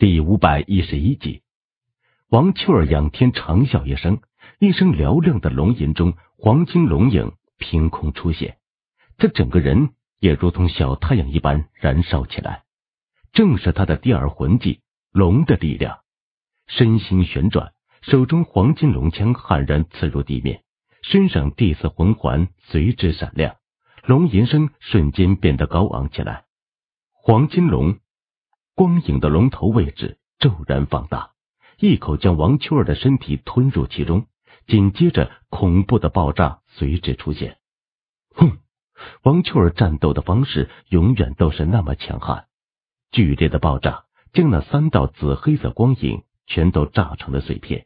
第五百一十一集，王秋儿仰天长啸一声，一声嘹亮的龙吟中，黄金龙影凭空出现，他整个人也如同小太阳一般燃烧起来。正是他的第二魂技——龙的力量。身形旋转，手中黄金龙枪悍然刺入地面，身上第四魂环随之闪亮，龙吟声瞬间变得高昂起来。黄金龙。光影的龙头位置骤然放大，一口将王秋儿的身体吞入其中，紧接着恐怖的爆炸随之出现。哼，王秋儿战斗的方式永远都是那么强悍。剧烈的爆炸将那三道紫黑色光影全都炸成了碎片，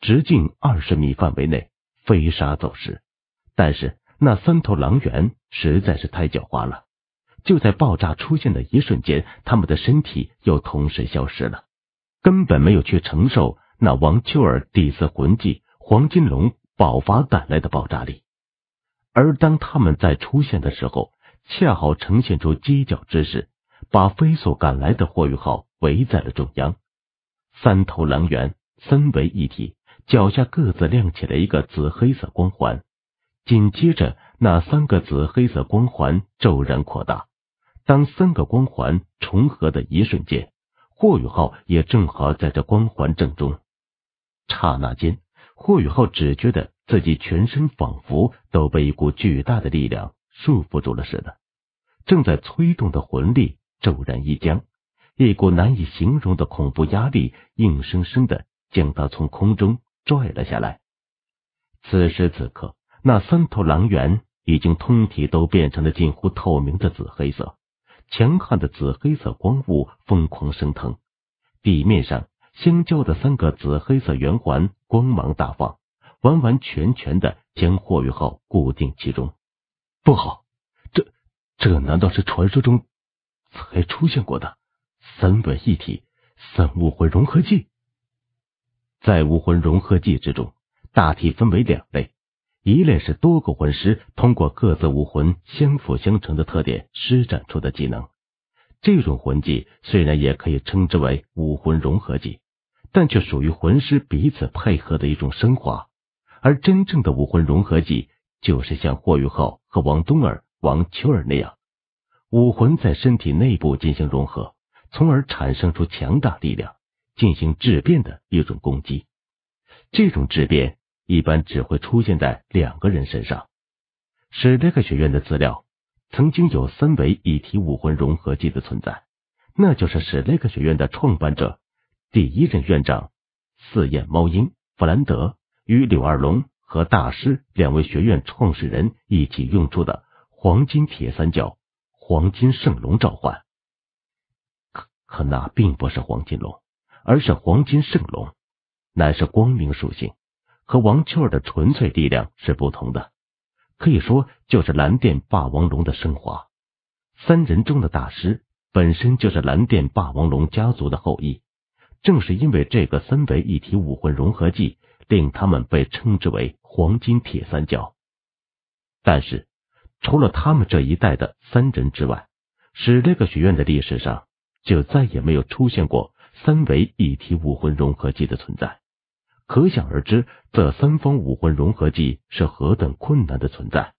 直径二十米范围内飞沙走石。但是那三头狼猿实在是太狡猾了。就在爆炸出现的一瞬间，他们的身体又同时消失了，根本没有去承受那王秋儿第四魂技黄金龙爆发带来的爆炸力。而当他们在出现的时候，恰好呈现出犄角之势，把飞速赶来的霍玉浩围在了中央。三头狼猿三为一体，脚下各自亮起了一个紫黑色光环，紧接着那三个紫黑色光环骤然扩大。当三个光环重合的一瞬间，霍雨浩也正好在这光环正中。刹那间，霍雨浩只觉得自己全身仿佛都被一股巨大的力量束缚住了似的，正在催动的魂力骤然一僵，一股难以形容的恐怖压力硬生生的将他从空中拽了下来。此时此刻，那三头狼猿已经通体都变成了近乎透明的紫黑色。强悍的紫黑色光雾疯狂升腾，地面上相交的三个紫黑色圆环光芒大放，完完全全的将霍雨浩固定其中。不好，这这难道是传说中才出现过的三位一体三武魂融合技？在武魂融合技之中，大体分为两类。一类是多个魂师通过各自武魂相辅相成的特点施展出的技能，这种魂技虽然也可以称之为武魂融合技，但却属于魂师彼此配合的一种升华。而真正的武魂融合技，就是像霍雨浩和王冬儿、王秋儿那样，武魂在身体内部进行融合，从而产生出强大力量，进行质变的一种攻击。这种质变。一般只会出现在两个人身上。史莱克学院的资料曾经有三维一体武魂融合技的存在，那就是史莱克学院的创办者、第一任院长四眼猫鹰弗兰德与柳二龙和大师两位学院创始人一起用出的黄金铁三角黄金圣龙召唤。可可那并不是黄金龙，而是黄金圣龙，乃是光明属性。和王秋儿的纯粹力量是不同的，可以说就是蓝电霸王龙的升华。三人中的大师本身就是蓝电霸王龙家族的后裔，正是因为这个三维一体武魂融合技，令他们被称之为黄金铁三角。但是，除了他们这一代的三人之外，史莱克学院的历史上就再也没有出现过三维一体武魂融合技的存在。可想而知，这三方武魂融合技是何等困难的存在，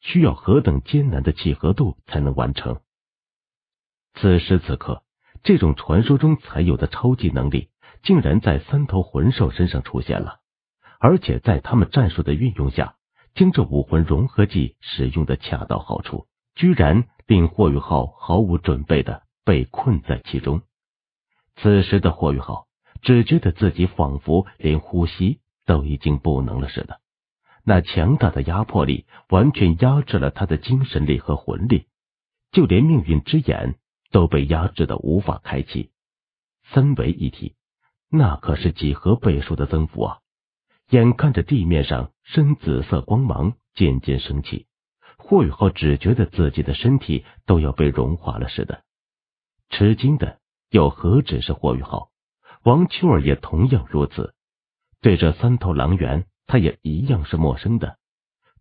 需要何等艰难的契合度才能完成。此时此刻，这种传说中才有的超级能力，竟然在三头魂兽身上出现了，而且在他们战术的运用下，将这武魂融合技使用的恰到好处，居然令霍雨浩毫无准备的被困在其中。此时的霍雨浩。只觉得自己仿佛连呼吸都已经不能了似的，那强大的压迫力完全压制了他的精神力和魂力，就连命运之眼都被压制的无法开启。三维一体，那可是几何倍数的增幅啊！眼看着地面上深紫色光芒渐渐升起，霍雨浩只觉得自己的身体都要被融化了似的。吃惊的又何止是霍雨浩？王秋儿也同样如此，对这三头狼猿，他也一样是陌生的。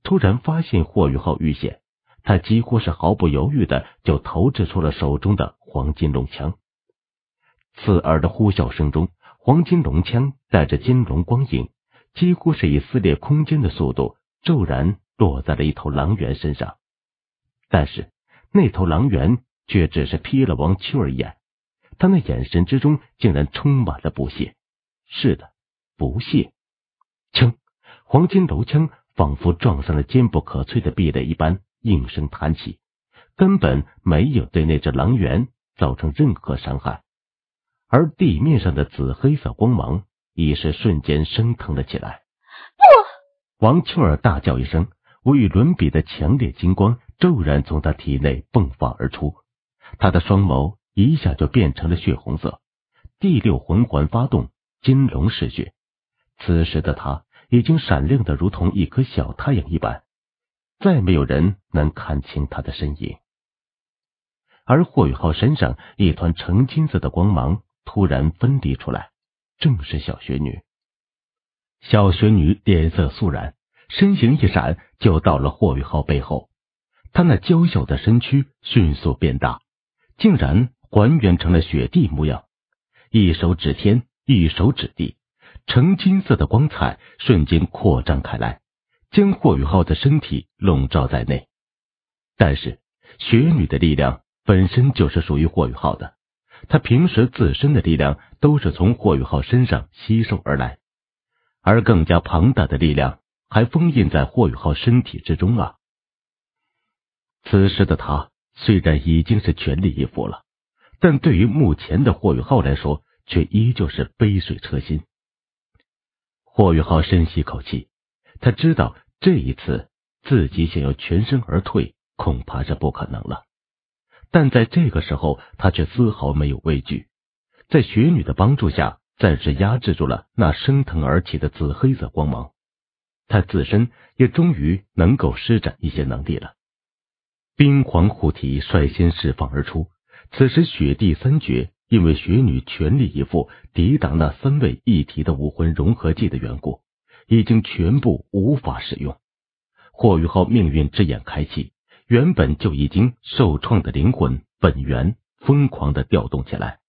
突然发现霍雨浩遇险，他几乎是毫不犹豫的就投掷出了手中的黄金龙枪。刺耳的呼啸声中，黄金龙枪带着金龙光影，几乎是以撕裂空间的速度，骤然落在了一头狼猿身上。但是那头狼猿却只是瞥了王秋儿一眼，他那眼神之中竟然充满了不屑。是的，不屑。枪，黄金楼枪仿佛撞上了坚不可摧的壁垒一般，应声弹起，根本没有对那只狼猿造成任何伤害。而地面上的紫黑色光芒已是瞬间升腾了起来。不！王秋儿大叫一声，无与伦比的强烈金光骤然从他体内迸发而出，他的双眸一下就变成了血红色。第六魂环发动，金龙嗜血。此时的他已经闪亮的如同一颗小太阳一般，再没有人能看清他的身影。而霍雨浩身上一团橙金色的光芒。突然分离出来，正是小雪女。小雪女脸色肃然，身形一闪，就到了霍雨浩背后。她那娇小的身躯迅速变大，竟然还原成了雪地模样。一手指天，一手指地，橙金色的光彩瞬间扩张开来，将霍雨浩的身体笼罩在内。但是，雪女的力量本身就是属于霍雨浩的。他平时自身的力量都是从霍雨浩身上吸收而来，而更加庞大的力量还封印在霍雨浩身体之中啊！此时的他虽然已经是全力以赴了，但对于目前的霍雨浩来说，却依旧是杯水车薪。霍雨浩深吸口气，他知道这一次自己想要全身而退，恐怕是不可能了。但在这个时候，他却丝毫没有畏惧，在雪女的帮助下，暂时压制住了那升腾而起的紫黑色光芒。他自身也终于能够施展一些能力了。冰皇护体率先释放而出，此时雪地三绝因为雪女全力以赴抵挡那三位一体的武魂融合技的缘故，已经全部无法使用。霍雨浩命运之眼开启。原本就已经受创的灵魂本源疯狂的调动起来，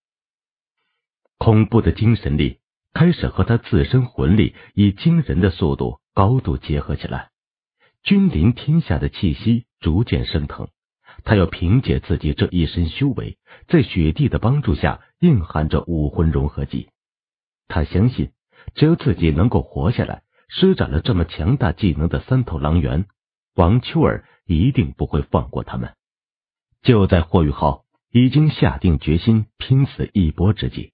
恐怖的精神力开始和他自身魂力以惊人的速度高度结合起来，君临天下的气息逐渐升腾。他要凭借自己这一身修为，在雪帝的帮助下，蕴含着武魂融合技。他相信，只要自己能够活下来，施展了这么强大技能的三头狼猿王秋儿。一定不会放过他们。就在霍雨浩已经下定决心拼死一搏之际，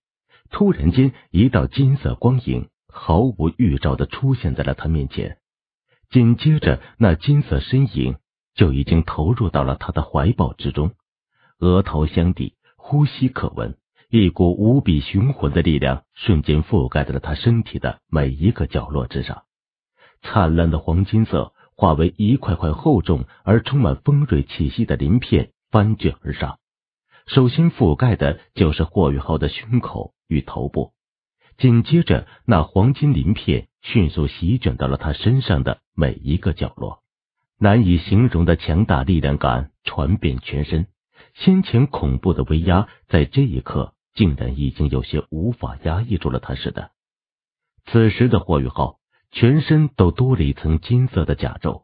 突然间，一道金色光影毫无预兆的出现在了他面前。紧接着，那金色身影就已经投入到了他的怀抱之中，额头相抵，呼吸可闻，一股无比雄浑的力量瞬间覆盖在了他身体的每一个角落之上，灿烂的黄金色。化为一块块厚重而充满锋锐气息的鳞片翻卷而上，首先覆盖的就是霍雨浩的胸口与头部，紧接着那黄金鳞片迅速席卷到了他身上的每一个角落，难以形容的强大力量感传遍全身，先前恐怖的威压在这一刻竟然已经有些无法压抑住了他似的。此时的霍雨浩。全身都多了一层金色的甲胄，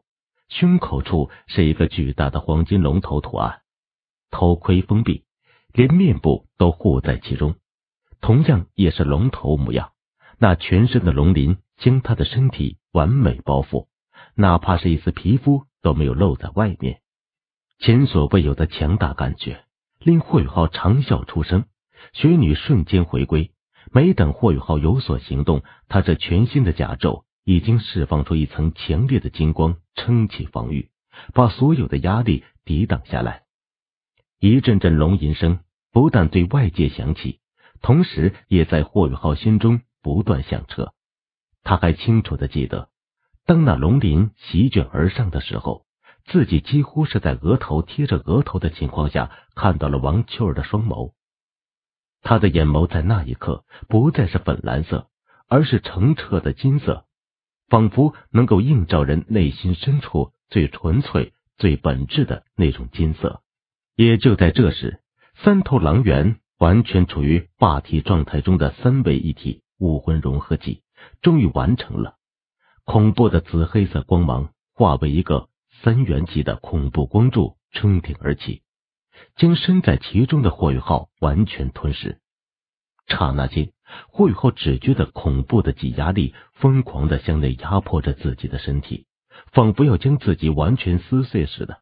胸口处是一个巨大的黄金龙头图案，头盔封闭，连面部都护在其中，同样也是龙头模样。那全身的龙鳞将他的身体完美包覆，哪怕是一丝皮肤都没有露在外面。前所未有的强大感觉令霍雨浩长啸出声，雪女瞬间回归。没等霍雨浩有所行动，他这全新的甲胄。已经释放出一层强烈的金光，撑起防御，把所有的压力抵挡下来。一阵阵龙吟声不但对外界响起，同时也在霍雨浩心中不断响彻。他还清楚的记得，当那龙鳞席卷而上的时候，自己几乎是在额头贴着额头的情况下看到了王秋儿的双眸。他的眼眸在那一刻不再是粉蓝色，而是澄澈的金色。仿佛能够映照人内心深处最纯粹、最本质的那种金色。也就在这时，三头狼猿完全处于霸体状态中的三位一体武魂融合技终于完成了。恐怖的紫黑色光芒化为一个三元级的恐怖光柱，冲顶而起，将身在其中的霍雨浩完全吞噬。刹那间，霍雨浩只觉得恐怖的挤压力疯狂的向内压迫着自己的身体，仿佛要将自己完全撕碎似的。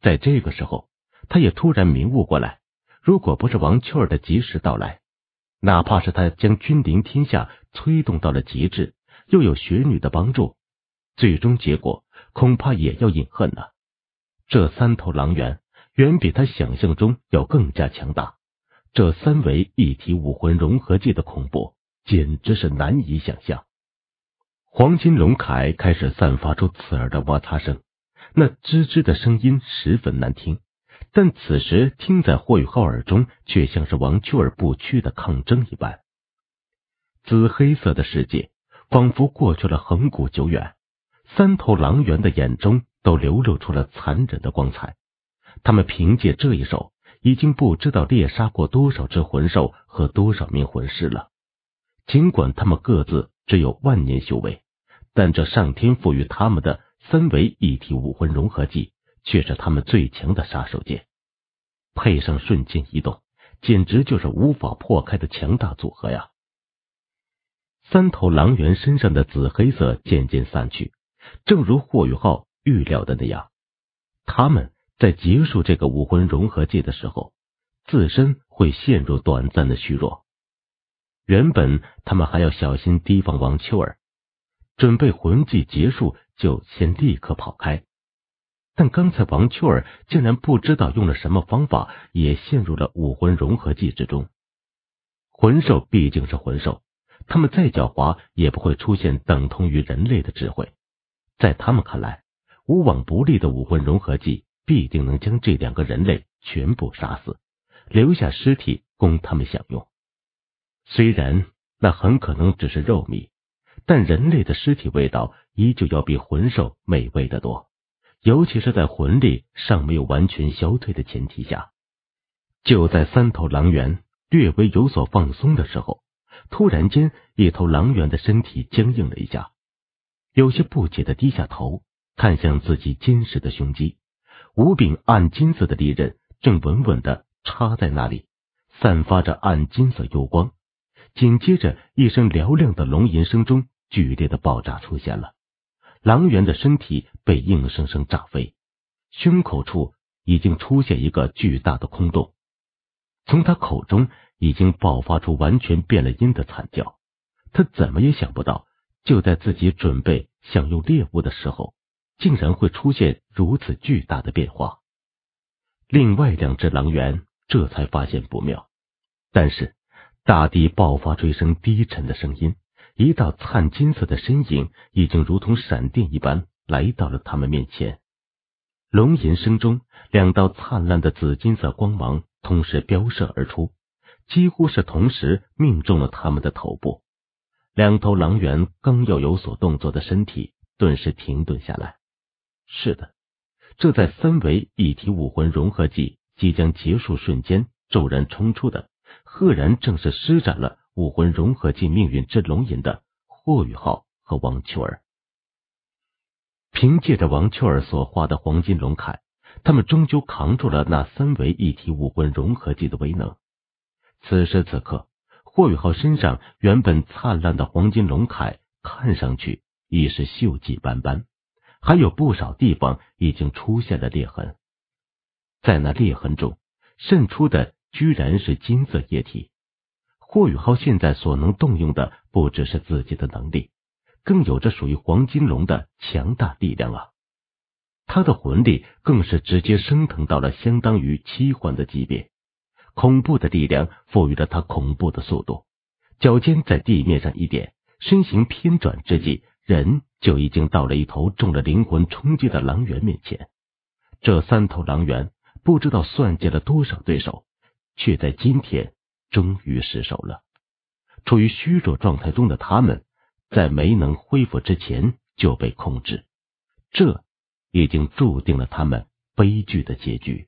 在这个时候，他也突然明悟过来：如果不是王秋儿的及时到来，哪怕是他将君临天下催动到了极致，又有雪女的帮助，最终结果恐怕也要饮恨了。这三头狼猿远比他想象中要更加强大。这三维一体武魂融合技的恐怖，简直是难以想象。黄金龙铠开始散发出刺耳的摩擦声，那吱吱的声音十分难听，但此时听在霍雨浩耳中，却像是王秋儿不屈的抗争一般。紫黑色的世界仿佛过去了恒古久远，三头狼猿的眼中都流露出了残忍的光彩，他们凭借这一手。已经不知道猎杀过多少只魂兽和多少名魂师了。尽管他们各自只有万年修为，但这上天赋予他们的三维一体武魂融合技，却是他们最强的杀手锏。配上瞬间移动，简直就是无法破开的强大组合呀！三头狼猿身上的紫黑色渐渐散去，正如霍雨浩预料的那样，他们。在结束这个武魂融合技的时候，自身会陷入短暂的虚弱。原本他们还要小心提防王秋儿，准备魂技结束就先立刻跑开。但刚才王秋儿竟然不知道用了什么方法，也陷入了武魂融合技之中。魂兽毕竟是魂兽，他们再狡猾也不会出现等同于人类的智慧。在他们看来，无往不利的武魂融合技。必定能将这两个人类全部杀死，留下尸体供他们享用。虽然那很可能只是肉糜，但人类的尸体味道依旧要比魂兽美味的多。尤其是在魂力尚没有完全消退的前提下。就在三头狼猿略微有所放松的时候，突然间，一头狼猿的身体僵硬了一下，有些不解的低下头，看向自己坚实的胸肌。五柄暗金色的利刃正稳稳的插在那里，散发着暗金色幽光。紧接着，一声嘹亮的龙吟声中，剧烈的爆炸出现了。狼猿的身体被硬生生炸飞，胸口处已经出现一个巨大的空洞。从他口中已经爆发出完全变了音的惨叫。他怎么也想不到，就在自己准备享用猎物的时候。竟然会出现如此巨大的变化，另外两只狼猿这才发现不妙。但是，大地爆发出一声低沉的声音，一道灿金色的身影已经如同闪电一般来到了他们面前。龙吟声中，两道灿烂的紫金色光芒同时飙射而出，几乎是同时命中了他们的头部。两头狼猿刚要有所动作的身体顿时停顿下来。是的，这在三维一体武魂融合技即将结束瞬间骤然冲出的，赫然正是施展了武魂融合技命运之龙吟的霍雨浩和王秋儿。凭借着王秋儿所画的黄金龙铠，他们终究扛住了那三维一体武魂融合技的威能。此时此刻，霍雨浩身上原本灿烂的黄金龙铠看上去已是锈迹斑斑。还有不少地方已经出现了裂痕，在那裂痕中渗出的居然是金色液体。霍雨浩现在所能动用的不只是自己的能力，更有着属于黄金龙的强大力量啊！他的魂力更是直接升腾到了相当于七环的级别，恐怖的力量赋予了他恐怖的速度。脚尖在地面上一点，身形偏转之际。人就已经到了一头中了灵魂冲击的狼猿面前。这三头狼猿不知道算计了多少对手，却在今天终于失手了。处于虚弱状态中的他们，在没能恢复之前就被控制，这已经注定了他们悲剧的结局。